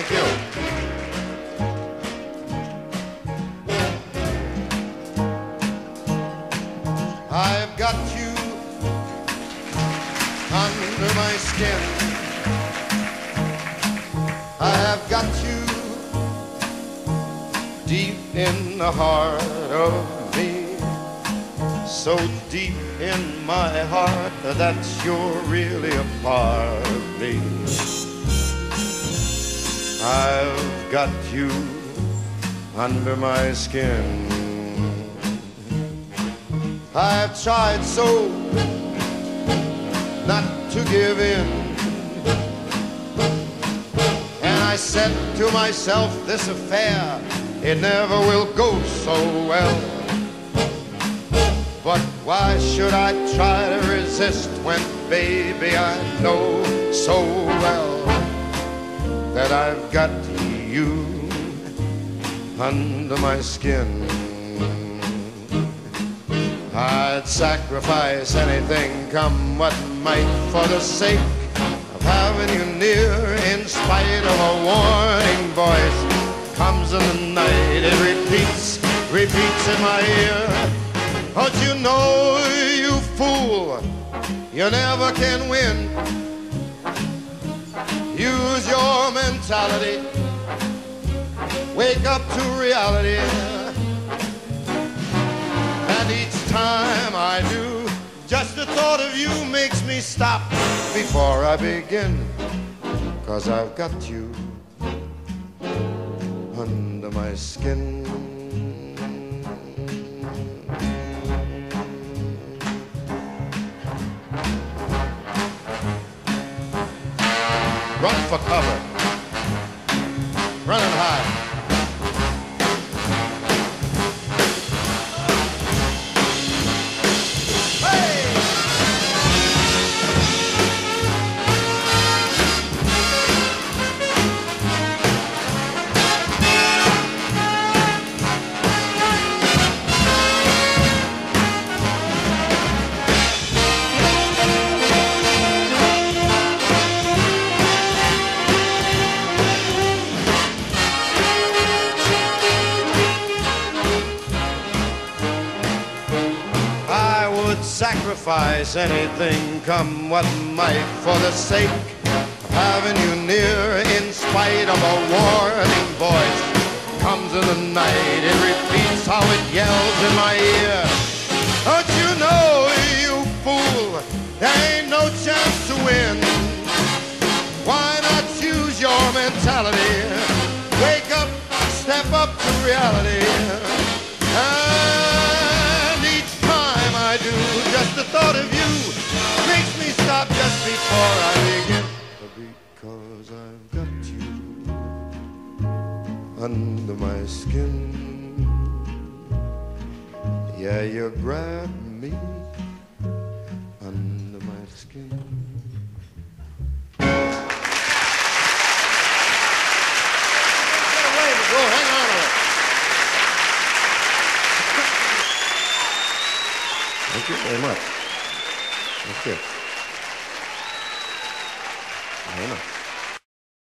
Thank you. I've got you under my skin. I have got you deep in the heart of me. So deep in my heart that you're really a part of me. I've got you under my skin. I've tried so not to give in. And I said to myself, this affair, it never will go so well. But why should I try to resist when, baby, I know so well I've got you under my skin? I'd sacrifice anything, come what might, for the sake of having you near. In spite of a warning voice, comes in the night, it repeats, repeats in my ear. Don't you know, you fool, you never can win. Use your mentality, wake up to reality. And each time I do, just the thought of you makes me stop before I begin. Cause I've got you under my skin. Run for cover. Running high. Sacrifice anything, come what might, for the sake of having you near. In spite of a warning voice, comes in the night, it repeats how it yells in my ear. Don't you know, you fool, there ain't no chance to win. Why not choose your mentality? Wake up, step up to reality. Thought of you makes me stop just before I begin. Because I've got you under my skin. Yeah, you grab me under my skin. Thank you very much. Thank you. Very much.